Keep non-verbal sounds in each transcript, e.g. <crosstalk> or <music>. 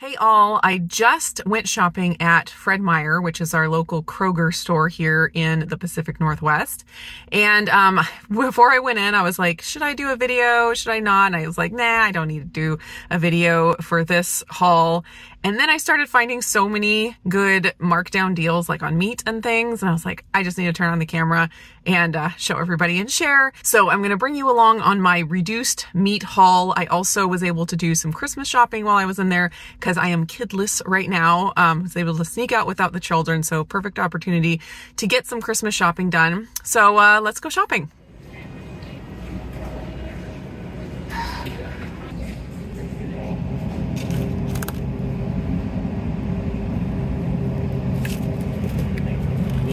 Hey all, I just went shopping at Fred Meyer, which is our local Kroger store here in the Pacific Northwest. And um, <laughs> before I went in, I was like, should I do a video? Should I not? And I was like, nah, I don't need to do a video for this haul. And then I started finding so many good markdown deals like on meat and things. And I was like, I just need to turn on the camera and uh, show everybody and share. So I'm going to bring you along on my reduced meat haul. I also was able to do some Christmas shopping while I was in there because I am kidless right now. Um, I was able to sneak out without the children. So perfect opportunity to get some Christmas shopping done. So uh, let's go shopping.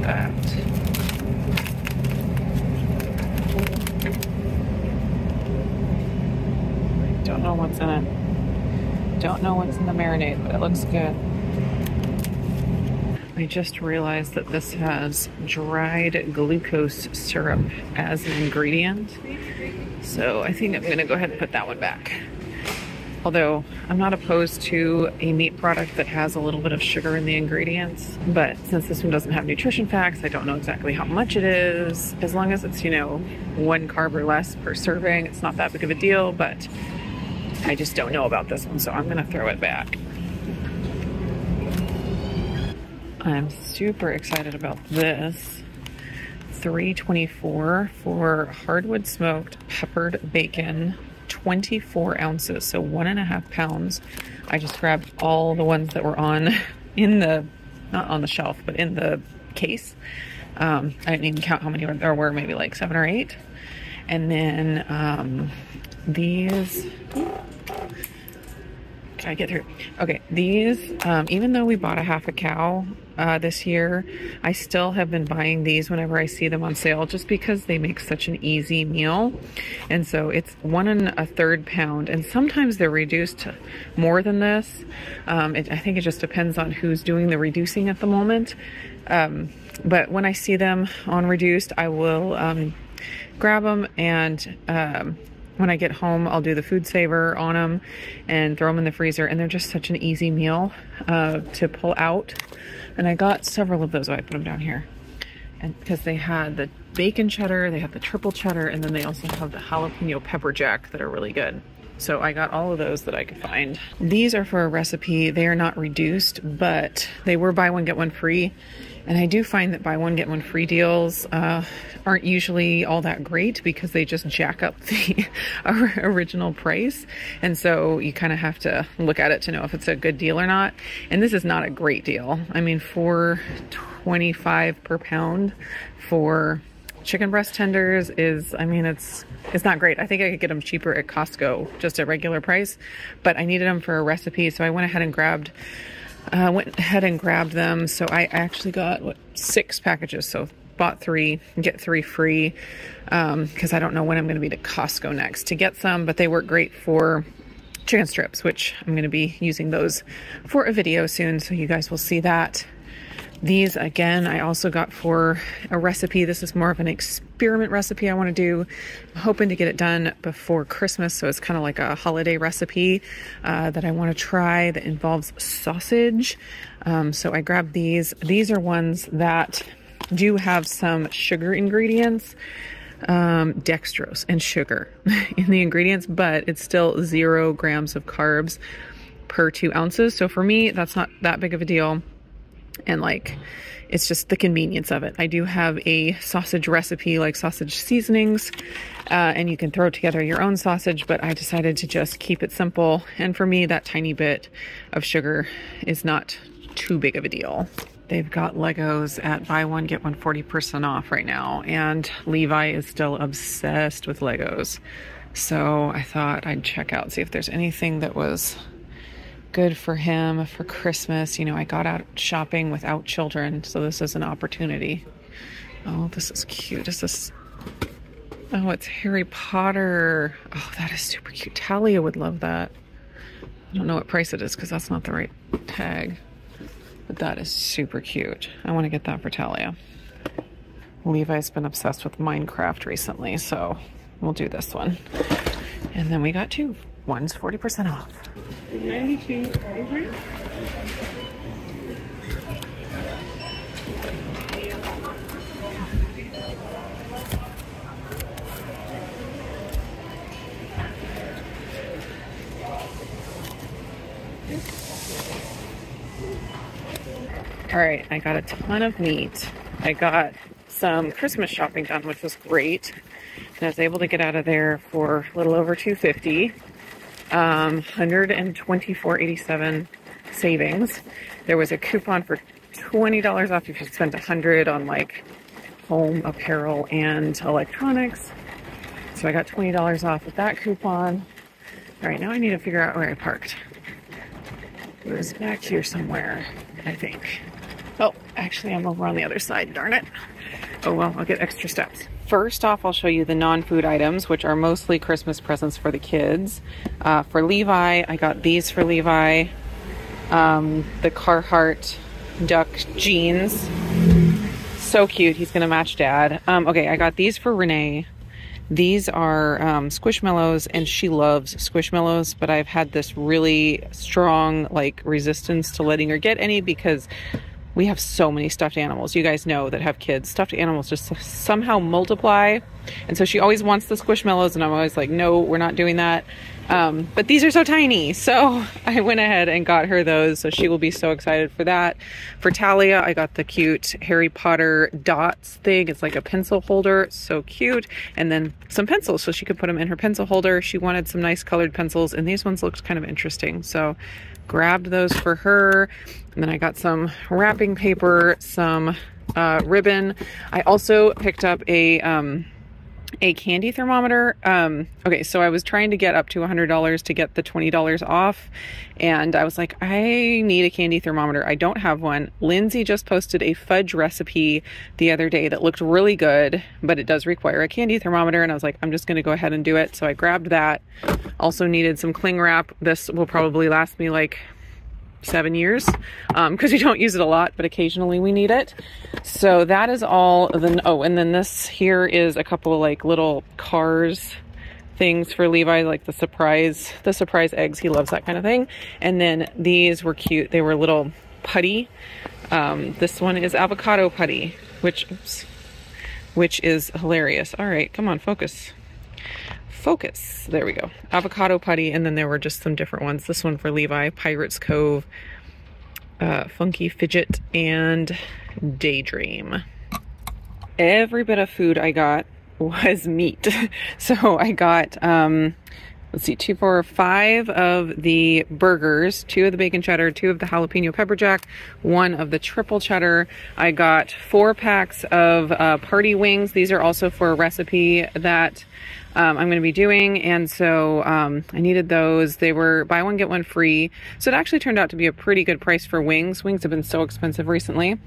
that. Don't know what's in it. Don't know what's in the marinade, but it looks good. I just realized that this has dried glucose syrup as an ingredient. So I think I'm gonna go ahead and put that one back. Although I'm not opposed to a meat product that has a little bit of sugar in the ingredients, but since this one doesn't have nutrition facts, I don't know exactly how much it is. As long as it's, you know, one carb or less per serving, it's not that big of a deal, but I just don't know about this one, so I'm gonna throw it back. I'm super excited about this. 324 for hardwood smoked peppered bacon 24 ounces, so one and a half pounds. I just grabbed all the ones that were on <laughs> in the, not on the shelf, but in the case. Um, I didn't even count how many there were, maybe like seven or eight. And then um, these, I get through? Okay, these, um, even though we bought a half a cow uh, this year, I still have been buying these whenever I see them on sale just because they make such an easy meal. And so it's one and a third pound, and sometimes they're reduced to more than this. Um, it, I think it just depends on who's doing the reducing at the moment. Um, but when I see them on reduced, I will um, grab them and um, when I get home, I'll do the food saver on them and throw them in the freezer. And they're just such an easy meal uh, to pull out. And I got several of those. Oh, I put them down here. And because they had the bacon cheddar, they have the triple cheddar, and then they also have the jalapeno pepper jack that are really good. So I got all of those that I could find. These are for a recipe. They are not reduced, but they were buy one, get one free. And I do find that buy one, get one free deals uh, aren't usually all that great because they just jack up the <laughs> original price. And so you kind of have to look at it to know if it's a good deal or not. And this is not a great deal. I mean, for 25 per pound for chicken breast tenders is, I mean, it's it's not great. I think I could get them cheaper at Costco, just at regular price, but I needed them for a recipe, so I went ahead and grabbed uh, went ahead and grabbed them. So I actually got what six packages. So bought three, get three free because um, I don't know when I'm going to be to Costco next to get some, but they work great for chicken strips, which I'm going to be using those for a video soon. So you guys will see that. These again, I also got for a recipe. This is more of an experiment recipe I want to do. I'm hoping to get it done before Christmas, so it's kind of like a holiday recipe uh, that I want to try that involves sausage. Um, so I grabbed these. These are ones that do have some sugar ingredients um, dextrose and sugar <laughs> in the ingredients, but it's still zero grams of carbs per two ounces. So for me, that's not that big of a deal and like it's just the convenience of it. I do have a sausage recipe, like sausage seasonings, uh, and you can throw together your own sausage, but I decided to just keep it simple. And for me, that tiny bit of sugar is not too big of a deal. They've got Legos at buy one, get one 40% off right now. And Levi is still obsessed with Legos. So I thought I'd check out, see if there's anything that was good for him for Christmas. You know, I got out shopping without children, so this is an opportunity. Oh, this is cute. Is this. Oh, it's Harry Potter. Oh, that is super cute. Talia would love that. I don't know what price it is because that's not the right tag. But that is super cute. I want to get that for Talia. Levi's been obsessed with Minecraft recently, so we'll do this one. And then we got two one's 40% off. 92 All right, I got a ton of meat. I got some Christmas shopping done, which was great. And I was able to get out of there for a little over 250 um, 124.87 savings. There was a coupon for $20 off if you spent 100 on like home apparel and electronics. So I got $20 off with that coupon. All right, now I need to figure out where I parked. It was back here somewhere, I think. Oh, actually, I'm over on the other side, darn it. Oh well, I'll get extra steps. First off, I'll show you the non-food items, which are mostly Christmas presents for the kids. Uh, for Levi, I got these for Levi. Um, the Carhartt duck jeans. So cute. He's going to match dad. Um, okay, I got these for Renee. These are um, Squishmallows, and she loves Squishmallows, but I've had this really strong like resistance to letting her get any because we have so many stuffed animals. You guys know that have kids. Stuffed animals just somehow multiply. And so she always wants the squishmallows, and I'm always like, no, we're not doing that. Um, but these are so tiny. So <laughs> I went ahead and got her those. So she will be so excited for that. For Talia, I got the cute Harry Potter dots thing. It's like a pencil holder. So cute. And then some pencils so she could put them in her pencil holder. She wanted some nice colored pencils, and these ones looked kind of interesting. So grabbed those for her. And then I got some wrapping paper, some uh, ribbon. I also picked up a um, a candy thermometer. Um, okay, so I was trying to get up to $100 to get the $20 off. And I was like, I need a candy thermometer. I don't have one. Lindsay just posted a fudge recipe the other day that looked really good, but it does require a candy thermometer. And I was like, I'm just going to go ahead and do it. So I grabbed that. Also needed some cling wrap. This will probably last me like seven years um because um, we don't use it a lot, but occasionally we need it. So that is all. Then oh, and then this here is a couple of like little cars things for Levi, like the surprise, the surprise eggs. He loves that kind of thing. And then these were cute. They were little putty. Um, this one is avocado putty, which, oops, which is hilarious. All right, come on, focus focus. There we go. Avocado putty, and then there were just some different ones. This one for Levi, Pirates Cove, uh, Funky Fidget, and Daydream. Every bit of food I got was meat. <laughs> so I got um, let's see, two, four, five of the burgers, two of the bacon cheddar, two of the jalapeno pepper jack, one of the triple cheddar. I got four packs of uh, party wings. These are also for a recipe that um, I'm going to be doing. And so um, I needed those. They were buy one, get one free. So it actually turned out to be a pretty good price for wings. Wings have been so expensive recently.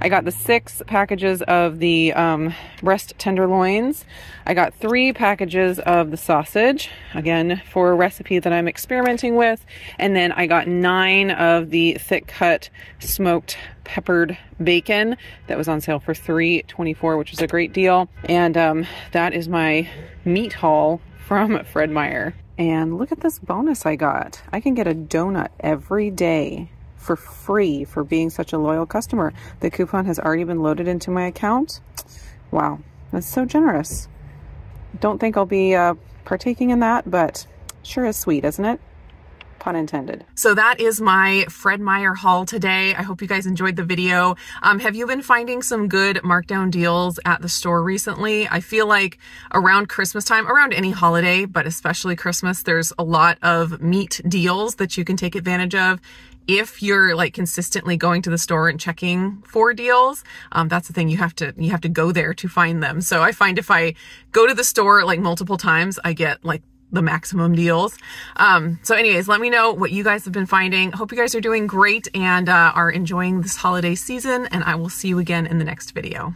I got the six packages of the um, breast tenderloins. I got three packages of the sausage, again, for a recipe that I'm experimenting with. And then I got nine of the thick cut smoked peppered bacon that was on sale for $3.24, which was a great deal. And um, that is my meat haul from <laughs> Fred Meyer. And look at this bonus I got. I can get a donut every day for free for being such a loyal customer. The coupon has already been loaded into my account. Wow, that's so generous. Don't think I'll be uh, partaking in that, but sure is sweet, isn't it? Pun intended. So that is my Fred Meyer haul today. I hope you guys enjoyed the video. Um, have you been finding some good markdown deals at the store recently? I feel like around Christmas time, around any holiday, but especially Christmas, there's a lot of meat deals that you can take advantage of if you're like consistently going to the store and checking for deals um, that's the thing you have to you have to go there to find them so i find if i go to the store like multiple times i get like the maximum deals. Um, so anyways, let me know what you guys have been finding. Hope you guys are doing great and uh, are enjoying this holiday season and I will see you again in the next video.